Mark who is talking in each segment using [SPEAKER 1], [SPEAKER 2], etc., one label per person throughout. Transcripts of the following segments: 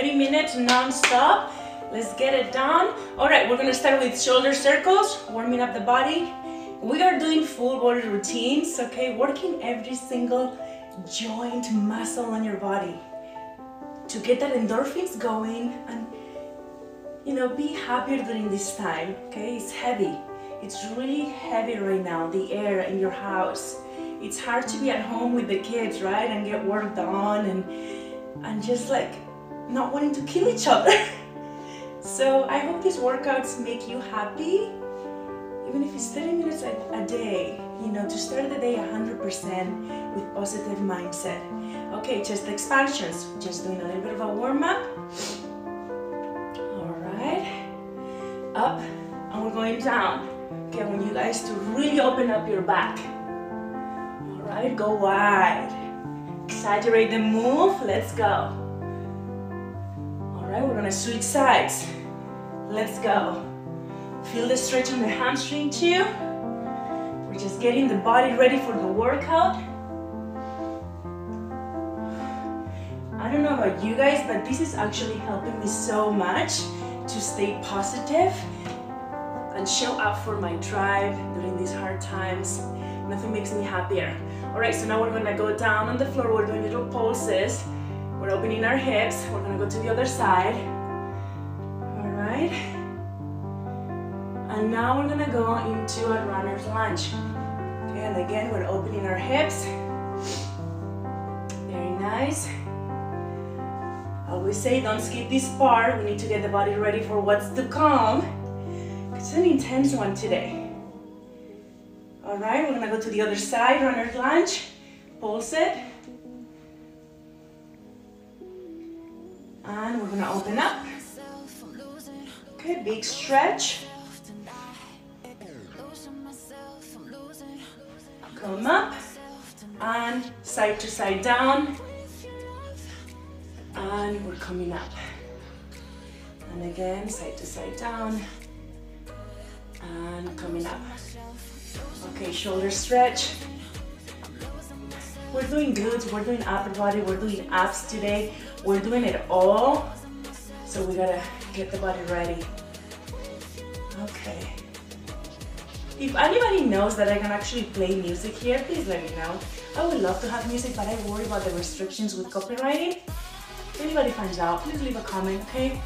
[SPEAKER 1] 30 minutes non-stop. Let's get it done. All right, we're gonna start with shoulder circles, warming up the body. We are doing full body routines, okay? Working every single joint muscle on your body to get that endorphins going and you know be happier during this time okay it's heavy it's really heavy right now the air in your house it's hard to be at home with the kids right and get work done and and just like not wanting to kill each other so i hope these workouts make you happy even if it's 30 minutes a, a day you know to start the day 100% with positive mindset Okay, chest expansions. Just doing a little bit of a warm up. All right. Up, and we're going down. Okay, I want you guys to really open up your back. All right, go wide. Exaggerate the move. Let's go. Right, we're gonna switch sides. Let's go. Feel the stretch on the hamstring too. We're just getting the body ready for the workout. I don't know about you guys, but this is actually helping me so much to stay positive and show up for my tribe during these hard times. Nothing makes me happier. All right, so now we're gonna go down on the floor. We're doing little pulses. We're opening our hips. We're gonna go to the other side. All right. And now we're gonna go into a runner's lunge. And again, we're opening our hips. Very nice I always say don't skip this part. We need to get the body ready for what's to come. It's an intense one today. All right, we're gonna go to the other side, runner's lunge. Pulse it. And we're gonna open up. Okay, big stretch. Come up and side to side down and we're coming up. And again, side to side down, and coming up. Okay, shoulder stretch. We're doing glutes, we're doing upper body, we're doing abs today. We're doing it all. So we gotta get the body ready. Okay. If anybody knows that I can actually play music here, please let me know. I would love to have music, but I worry about the restrictions with copywriting. If anybody finds out, please leave a comment, okay?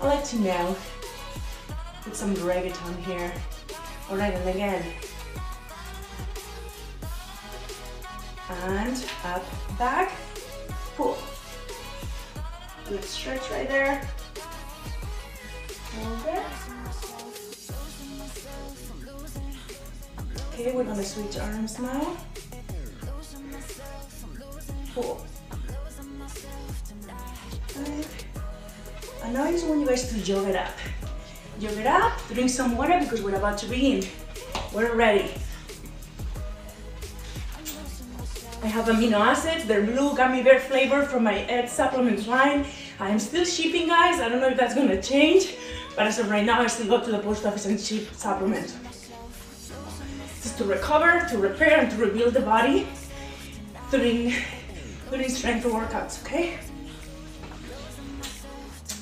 [SPEAKER 1] i like to know. Put some reggaeton here. Alright, and again. And up, back, pull. Good stretch right there. Okay. We're gonna switch arms now. Pull. And now I just want you guys to jog it up. Jog it up, drink some water because we're about to begin. We're ready. I have amino acids, they're blue gummy bear flavor from my egg supplements line. I am still shipping guys, I don't know if that's gonna change, but as of right now I still go to the post office and ship supplements. Just to recover, to repair, and to rebuild the body during, during strength workouts, okay?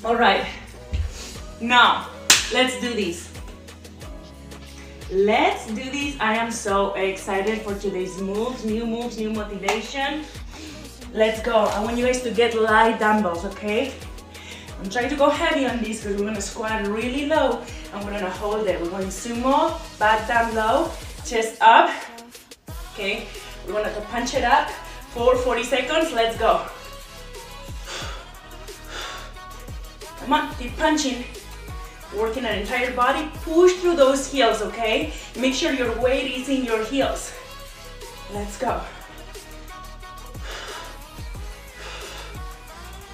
[SPEAKER 1] All right, now let's do this. Let's do this. I am so excited for today's moves, new moves, new motivation. Let's go. I want you guys to get light dumbbells, okay? I'm trying to go heavy on this because we're gonna squat really low and we're gonna hold it. We're going sumo, back down low, chest up. Okay, we're gonna punch it up for 40 seconds. Let's go. Come on, keep punching. Working an entire body. Push through those heels, okay? Make sure your weight is in your heels. Let's go.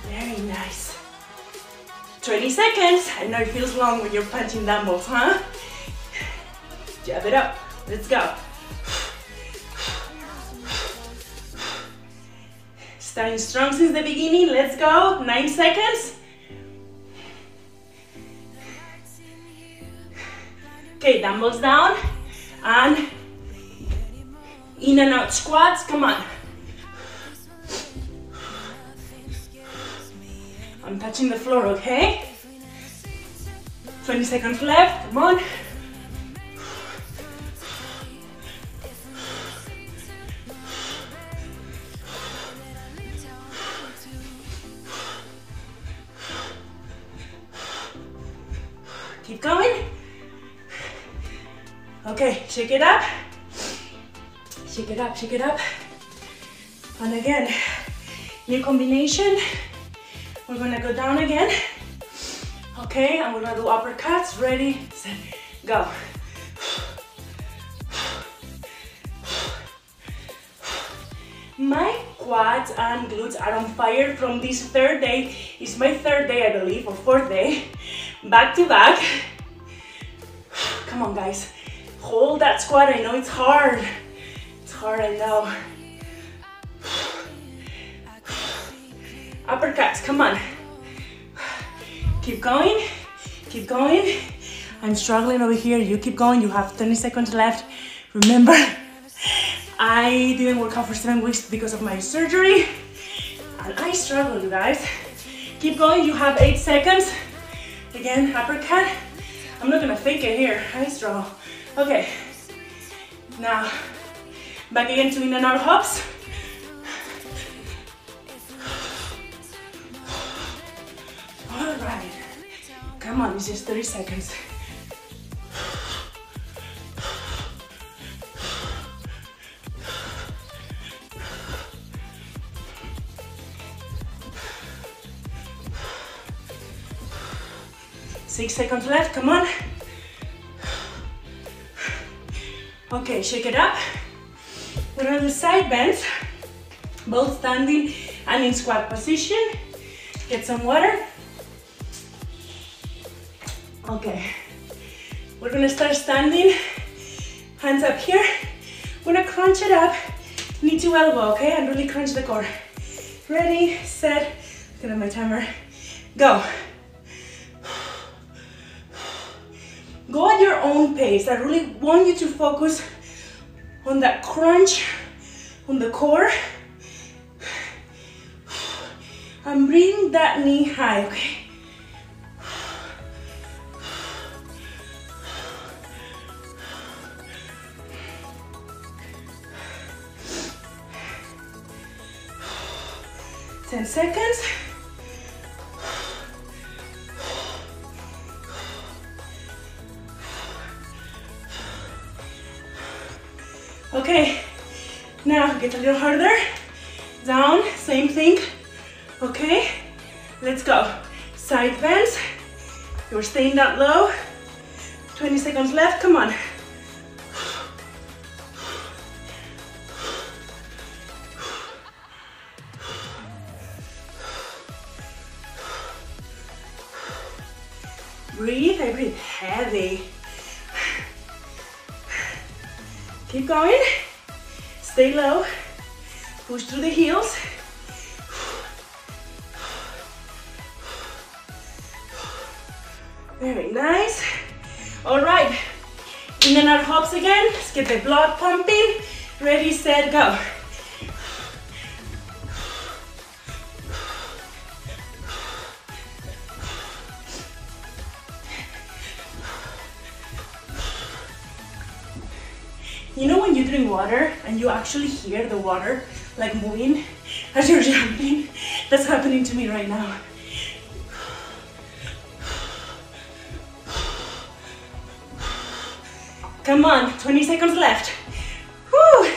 [SPEAKER 1] Very nice. 20 seconds. I know it feels long when you're punching dumbbells, huh? Jab it up. Let's go. Starting strong since the beginning. Let's go. Nine seconds. Okay, dumbbells down and in and out squats, come on. I'm touching the floor, okay? 20 seconds left, come on. Shake it up. Shake it up, shake it up. And again, new combination. We're gonna go down again. Okay, and we're gonna do uppercuts. Ready, set, go. My quads and glutes are on fire from this third day. It's my third day, I believe, or fourth day. Back to back. Come on, guys. Hold that squat. I know it's hard. It's hard, I know. Uppercuts, come on. Keep going, keep going. I'm struggling over here. You keep going. You have 20 seconds left. Remember, I didn't work out for seven weeks because of my surgery. And I struggle, you guys. Keep going. You have eight seconds. Again, uppercut. I'm not gonna fake it here. I struggle. Okay. Now, back again to in and out hops. All right. Come on, it's just 30 seconds. Six seconds left, come on. Okay, shake it up. We're gonna do side bends, both standing and in squat position. Get some water. Okay, we're gonna start standing, hands up here. We're gonna crunch it up, knee to elbow, okay? And really crunch the core. Ready, set, look at my timer, go. Own pace. I really want you to focus on that crunch on the core. And bring that knee high, okay? Ten seconds. Okay, now get a little harder. Down, same thing. Okay, let's go. Side bends. You're staying that low. 20 seconds left, come on. Stay low. Push through the heels. Very nice. All right. In and out hops again. Let's get the blood pumping. Ready, set, go. You actually hear the water like moving as you're jumping? That's happening to me right now. Come on, 20 seconds left. Whew.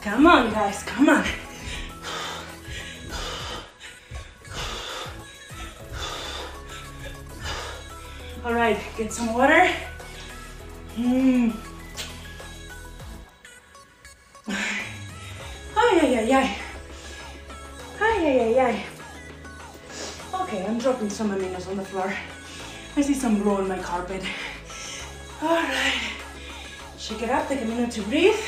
[SPEAKER 1] Come on, guys, come on. All right, get some water. Mm. Ay, ay, ay, ay. Ay, ay, ay, ay. Okay, I'm dropping some aminos on the floor. I see some glue on my carpet. All right. Shake it up, take a minute to breathe.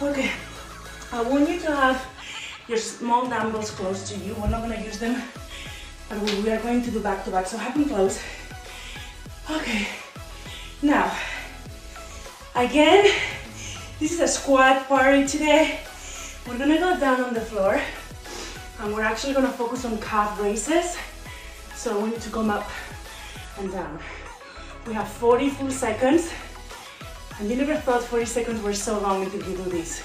[SPEAKER 1] Okay, I want you to have your small dumbbells close to you. We're not gonna use them but we, are going to do back to back, so have them close. Okay, now, Again, this is a squat party today. We're gonna go down on the floor and we're actually gonna focus on calf raises. So we need to come up and down. We have 40 full seconds. And you never thought 40 seconds were so long until you do this.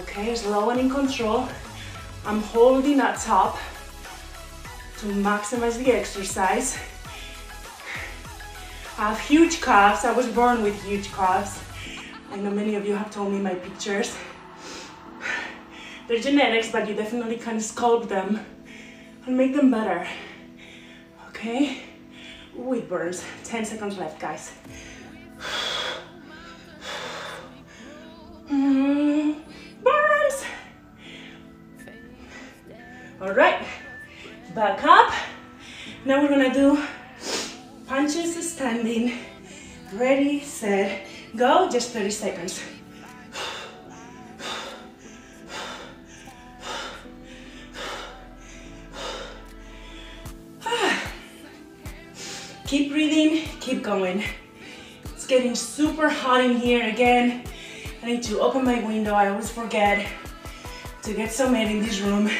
[SPEAKER 1] Okay, slow and in control. I'm holding at top to maximize the exercise. I have huge calves. I was born with huge calves. I know many of you have told me my pictures. They're genetics, but you definitely can sculpt them and make them better. Okay? Ooh, it burns. 10 seconds left, guys. Mm, burns! All right, back up. Now we're gonna do punches standing. Ready, set, go. Just 30 seconds. Keep breathing, keep going. It's getting super hot in here again. I need to open my window, I always forget to get some air in this room.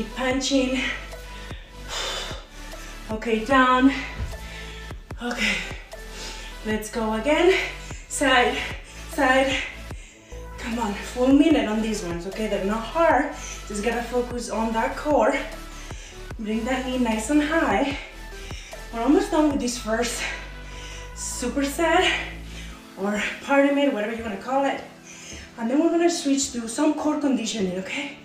[SPEAKER 1] Keep punching. Okay, down. Okay, let's go again. Side, side. Come on, full minute on these ones, okay? They're not hard. Just gotta focus on that core. Bring that knee nice and high. We're almost done with this first superset or part of it, whatever you want to call it. And then we're gonna switch to some core conditioning, okay?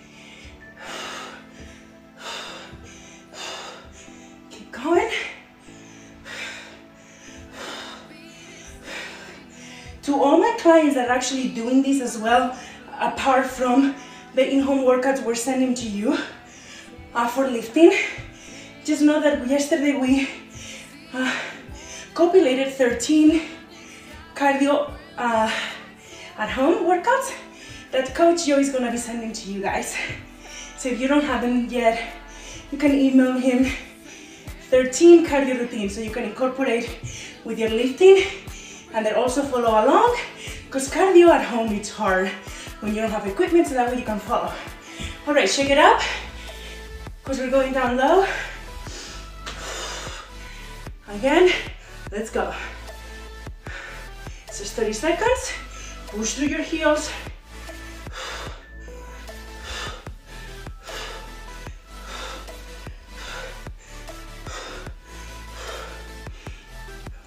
[SPEAKER 1] Clients that are actually doing this as well, apart from the in-home workouts we're sending to you, uh, for lifting. Just know that yesterday we uh, compilated 13 cardio uh, at home workouts that Coach Joe is gonna be sending to you guys. So if you don't have them yet, you can email him 13 cardio routines so you can incorporate with your lifting and then also follow along because cardio at home it's hard when you don't have equipment so that way you can follow. All right, shake it up because we're going down low. Again, let's go. Just 30 seconds. Push through your heels.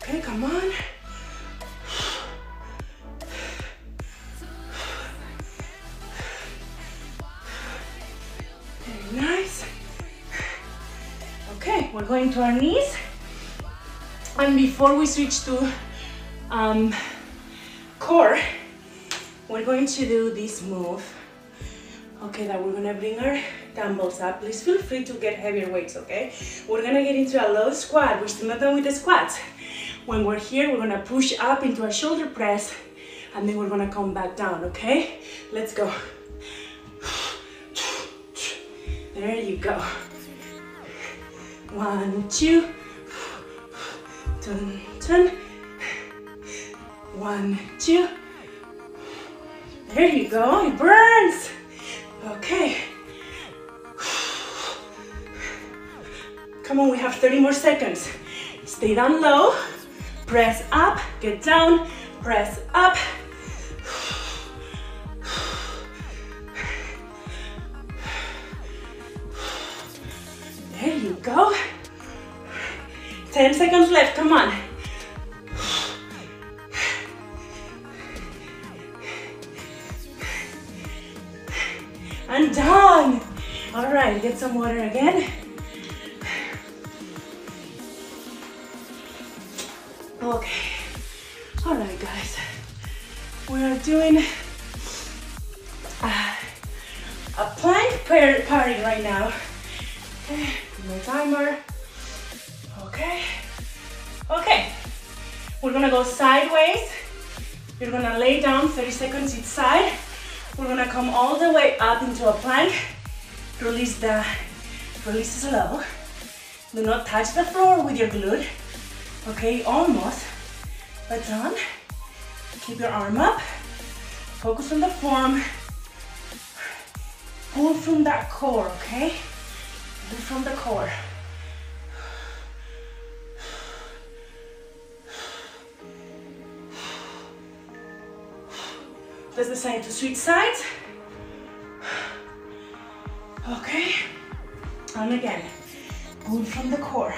[SPEAKER 1] Okay, come on. We're going to our knees. And before we switch to um, core, we're going to do this move. Okay, that we're gonna bring our dumbbells up. Please feel free to get heavier weights, okay? We're gonna get into a low squat. We're still not done with the squats. When we're here, we're gonna push up into a shoulder press and then we're gonna come back down, okay? Let's go. There you go. One, two, turn, turn. One, two. There you go, it burns. Okay. Come on, we have 30 more seconds. Stay down low, press up, get down, press up. You go. 10 seconds left, come on. And done. All right, get some water again. Okay. All right, guys. We are doing uh, a plank party right now. Gonna go sideways. You're gonna lay down 30 seconds each side. We're gonna come all the way up into a plank. Release the, release slow. Do not touch the floor with your glute. Okay, almost, but done. Keep your arm up. Focus on the form. Pull from that core, okay? Pull from the core. Does the same to switch sides. Okay, and again, pull from the core.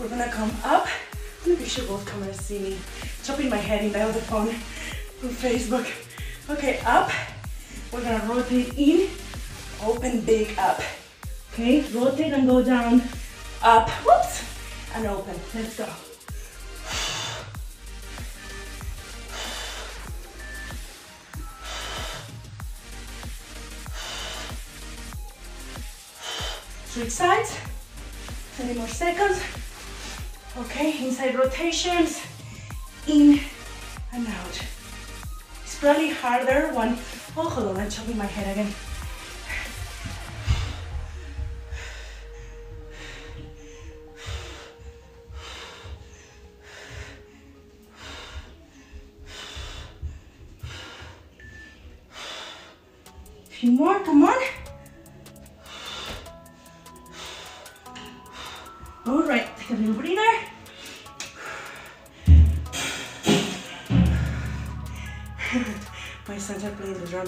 [SPEAKER 1] We're gonna come up. Maybe you should both come and see me. Chopping my head in the other phone from Facebook. Okay, up. We're gonna rotate in, open big up. Okay, rotate and go down, up, whoops, and open. Let's go. Switch sides. 20 more seconds. Okay, inside rotations, in and out. It's probably harder when, oh, hold on, I'm chopping my head again.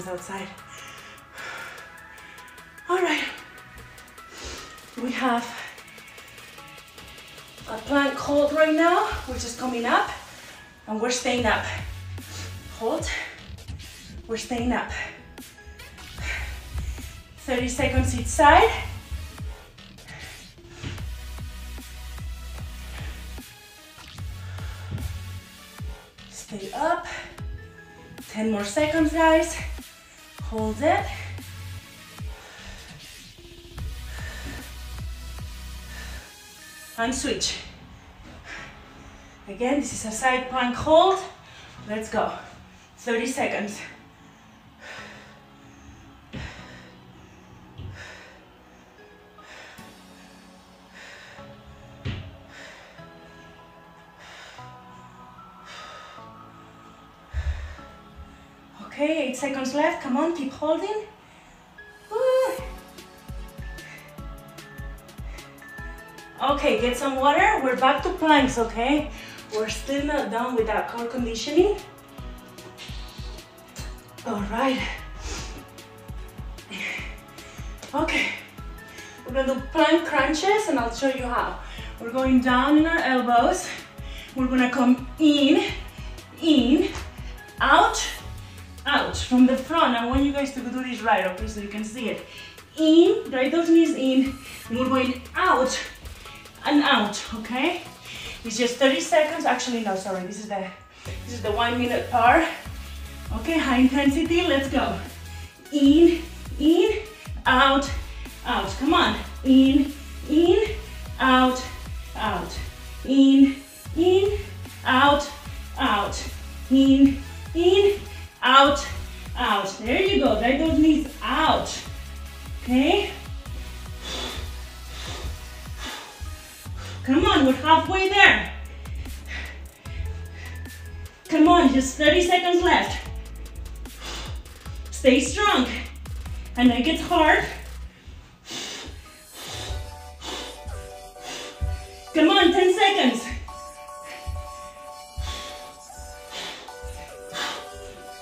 [SPEAKER 1] Outside. All right, we have a plank hold right now, which is coming up, and we're staying up. Hold, we're staying up. 30 seconds each side. Stay up. 10 more seconds, guys. Hold it. And switch. Again, this is a side plank hold. Let's go. 30 seconds. Seconds left. Come on, keep holding. Woo. Okay, get some water. We're back to planks, okay? We're still not done with that core conditioning. All right. Okay, we're gonna do plank crunches and I'll show you how. We're going down in our elbows. We're gonna come in, in, out, out from the front. I want you guys to do this right, okay, so you can see it. In, right those knees in, and we're going out and out, okay? It's just 30 seconds. Actually, no, sorry, this is the this is the one minute part. Okay, high intensity, let's go. In, in, out, out. Come on. In, in, out, out. In, in, out, out. In, in, out, out. There you go. Drag those knees out. Okay? Come on, we're halfway there. Come on, just 30 seconds left. Stay strong. Know it gets hard. Come on, 10 seconds.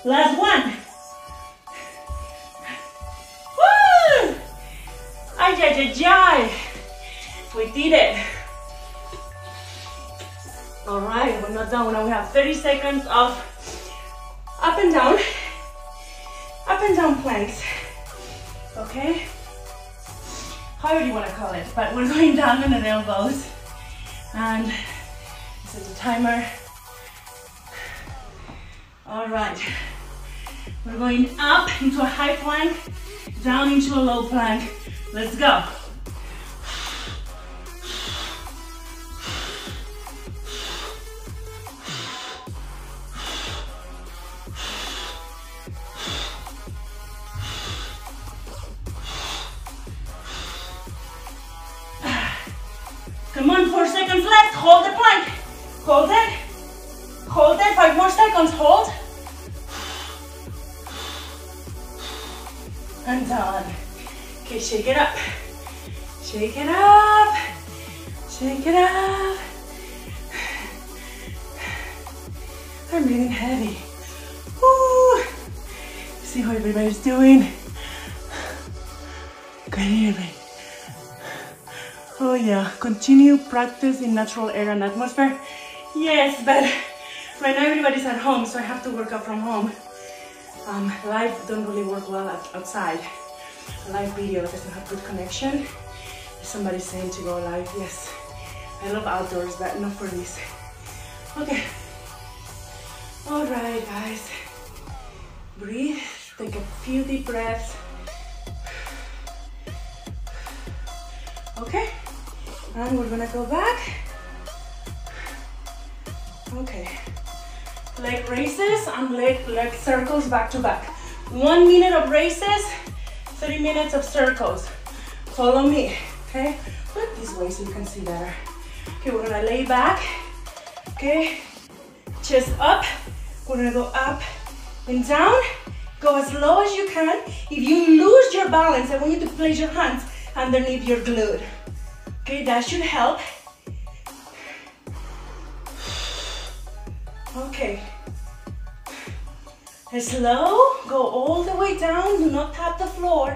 [SPEAKER 1] Last one. Woo! Ay, ay, ay, ay. We did it. All right, we're not done. Now we have 30 seconds of up and down, up and down planks. Okay? However you want to call it, but we're going down on the elbows. And set the timer All right. We're going up into a high plank, down into a low plank. Let's go. Come on, four seconds left. Hold the plank. Hold it. Hold it. Five more seconds. Hold. Done. Okay, shake it up. Shake it up. Shake it up. I'm breathing heavy. Woo. See how everybody's doing. Can you hear me? Oh yeah, continue practice in natural air and atmosphere. Yes, but right now everybody's at home, so I have to work out from home. Um, live don't really work well outside. Live video doesn't have good connection. Somebody's saying to go live. Yes, I love outdoors, but not for this. Okay. All right, guys. Breathe. Take a few deep breaths. Okay. And we're gonna go back. Okay. Leg raises and leg, leg circles back to back. One minute of raises, 30 minutes of circles. Follow me, okay? Look this way so you can see better. Okay, we're gonna lay back, okay? Chest up, we're gonna go up and down. Go as low as you can. If you lose your balance, I want you to place your hands underneath your glute. Okay, that should help. Okay. Slow, go all the way down, do not tap the floor.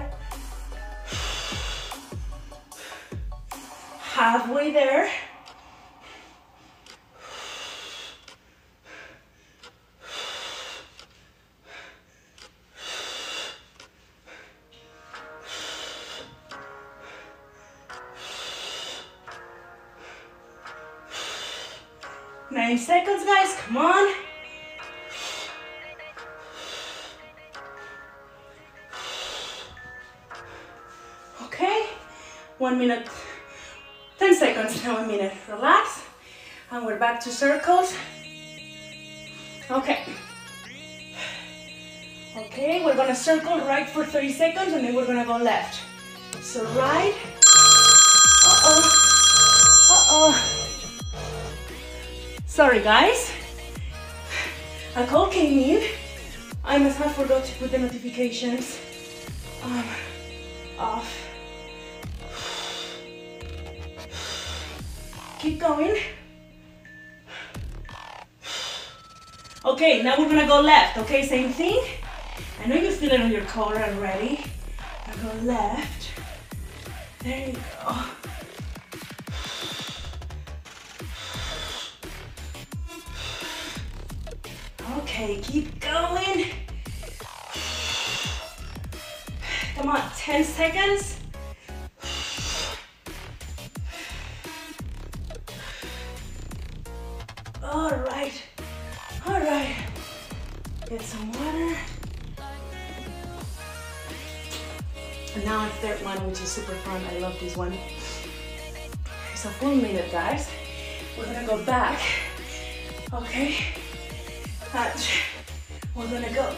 [SPEAKER 1] Halfway there. Nine seconds, guys, come on. Okay, one minute, 10 seconds, now a minute. Relax, and we're back to circles. Okay. Okay, we're gonna circle right for 30 seconds and then we're gonna go left. So right. Uh-oh. Uh-oh. Sorry guys, a call came in. I must have forgot to put the notifications um, off. Keep going. Okay, now we're gonna go left, okay, same thing. I know you feel it on your collar already. I go left. There you go. Keep going. Come on, 10 seconds. All right, all right. Get some water. And now a third one, which is super fun. I love this one. It's a full minute, guys. We're gonna go back. Okay. And we're gonna go.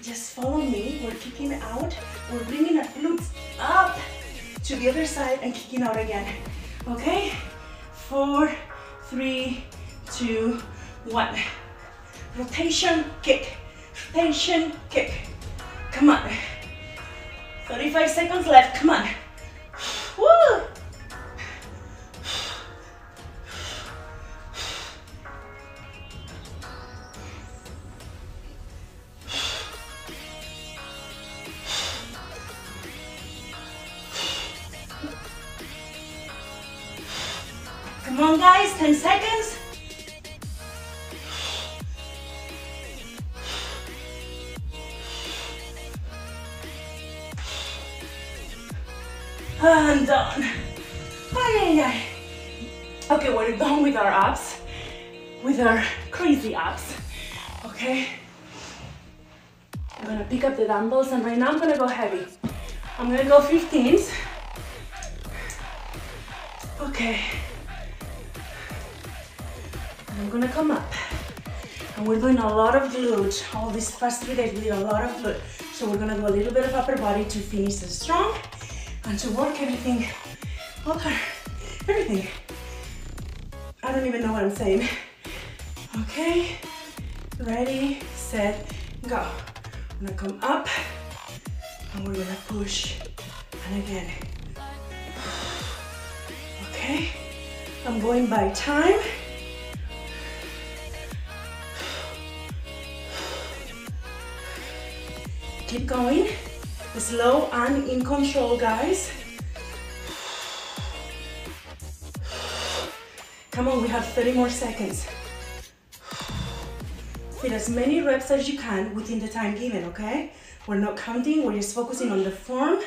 [SPEAKER 1] Just follow me. We're kicking out. We're bringing our glutes up to the other side and kicking out again. Okay? Four, three, two, one. Rotation, kick. Rotation, kick. Come on. 35 seconds left. Come on. Woo! Come on guys, 10 seconds. And done. Ay, ay, ay. Okay, we're done with our abs, with our crazy abs. okay? I'm gonna pick up the dumbbells and right now I'm gonna go heavy. I'm gonna go 15s. Okay. Gonna come up. And we're doing a lot of glutes. All these past three days we did a lot of glute. So we're gonna do a little bit of upper body to finish the strong and to work everything, all our, everything. I don't even know what I'm saying. Okay, ready, set, go. I'm gonna come up and we're gonna push and again. Okay, I'm going by time. Keep going, slow and in control, guys. Come on, we have 30 more seconds. Fit as many reps as you can within the time given, okay? We're not counting, we're just focusing on the form.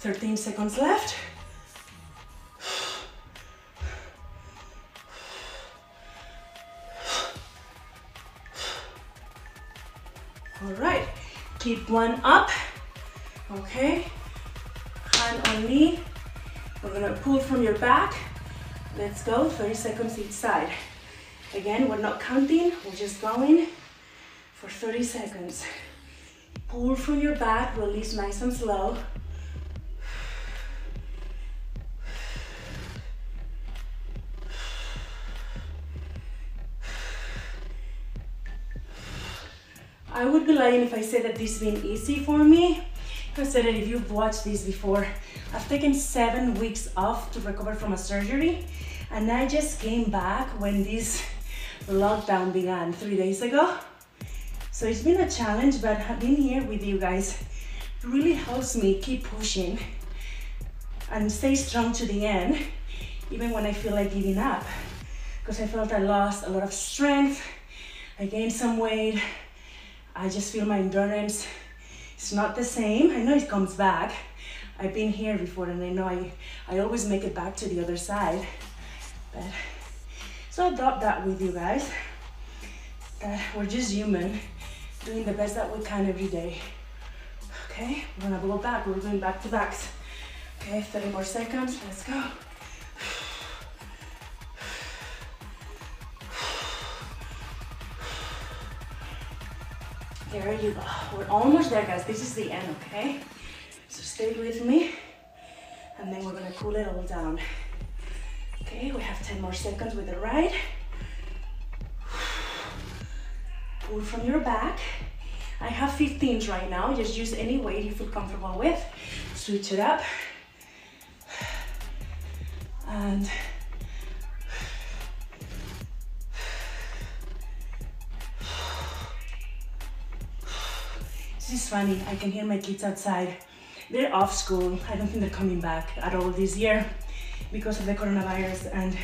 [SPEAKER 1] Thirteen seconds left. One up, okay? Hand on knee, we're gonna pull from your back. Let's go, 30 seconds each side. Again, we're not counting, we're just going for 30 seconds. Pull from your back, release nice and slow. I would be lying if I said that this has been easy for me. That if you've watched this before, I've taken seven weeks off to recover from a surgery, and I just came back when this lockdown began three days ago. So it's been a challenge, but being here with you guys really helps me keep pushing and stay strong to the end, even when I feel like giving up. Because I felt I lost a lot of strength, I gained some weight, I just feel my endurance it's not the same. I know it comes back. I've been here before and I know I, I always make it back to the other side. But so I thought that with you guys. That we're just human, doing the best that we can every day. Okay, we're gonna go back. We're doing back to backs. Okay, 30 more seconds. Let's go. There you go. We're almost there, guys. This is the end, okay? So stay with me. And then we're gonna cool it all down. Okay, we have 10 more seconds with the right. Pull from your back. I have 15s right now. Just use any weight you feel comfortable with. Switch it up. And funny. I can hear my kids outside. They're off school. I don't think they're coming back at all this year because of the coronavirus and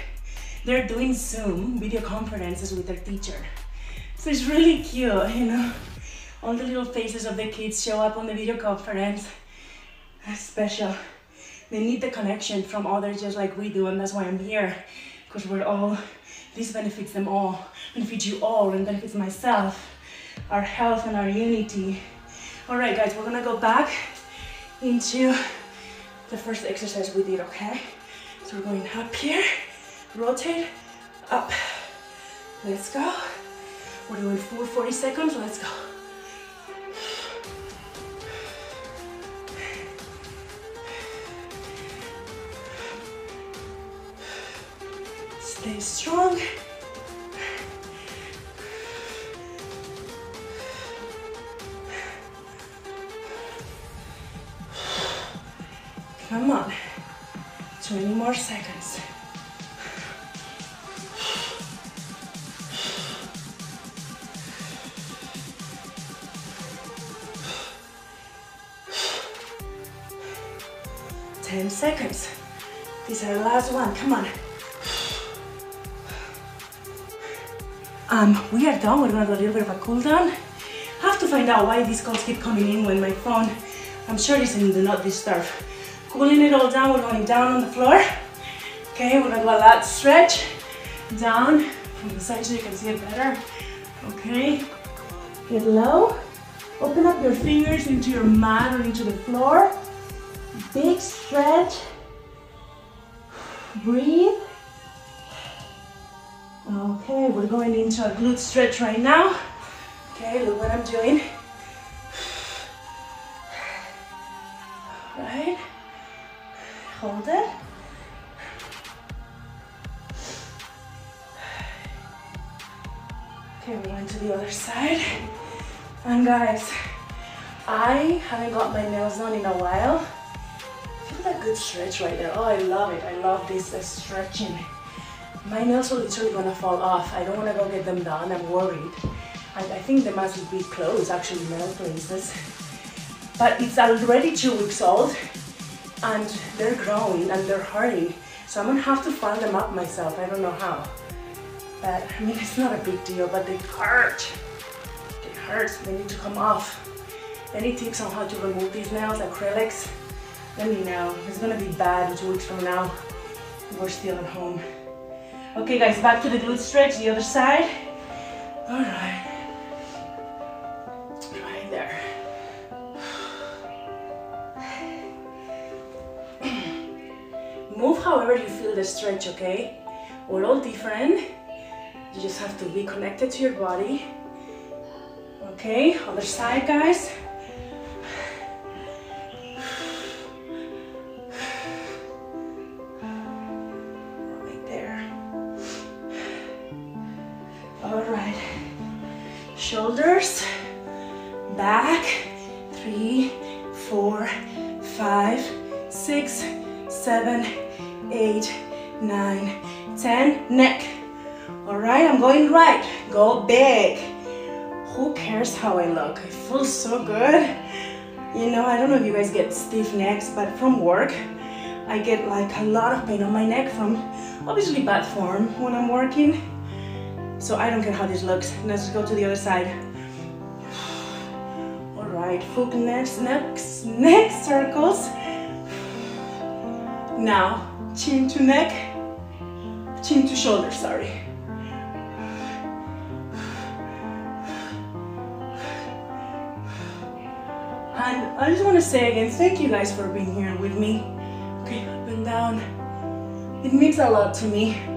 [SPEAKER 1] they're doing Zoom video conferences with their teacher. So it's really cute, you know. All the little faces of the kids show up on the video conference. That's special. They need the connection from others just like we do and that's why I'm here. Because we're all, this benefits them all, benefits you all and benefits myself, our health and our unity. All right, guys, we're gonna go back into the first exercise we did, okay? So we're going up here, rotate, up. Let's go. We're doing full 40 seconds, let's go. Stay strong. Come on. 20 more seconds. Ten seconds. This is our last one. Come on. Um, we are done. We're gonna do a little bit of a cool down. Have to find out why these calls keep coming in when my phone. I'm sure it's in the not disturb. Cooling it all down, we're going down on the floor. Okay, we're gonna do a lat stretch down from the side so you can see it better. Okay, get low. Open up your fingers into your mat or into the floor. Big stretch. Breathe. Okay, we're going into a glute stretch right now. Okay, look what I'm doing. Right? Hold it. Okay, we're going to the other side. And guys, I haven't got my nails done in a while. Feel that good stretch right there. Oh, I love it. I love this uh, stretching. My nails are literally gonna fall off. I don't wanna go get them done. I'm worried. I, I think they must be closed, actually, nail places. But it's already two weeks old and they're growing and they're hurting. So I'm gonna have to file them up myself. I don't know how. But I mean, it's not a big deal, but they hurt. They hurt, they need to come off. Any tips on how to remove these nails, acrylics? Let me know. It's gonna be bad two weeks from now. We're still at home. Okay guys, back to the glute stretch, the other side. All right. Right Move however you feel the stretch, okay? We're all different. You just have to be connected to your body. Okay, other side, guys. Seven, eight, nine, ten. Neck. All right, I'm going right. Go big. Who cares how I look? I feel so good. You know, I don't know if you guys get stiff necks, but from work, I get like a lot of pain on my neck from obviously bad form when I'm working. So I don't care how this looks. Let's go to the other side. All right, foot next, next, neck circles. Now, chin to neck, chin to shoulder, sorry. And I just want to say again, thank you guys for being here with me. Okay, up and down. It means a lot to me.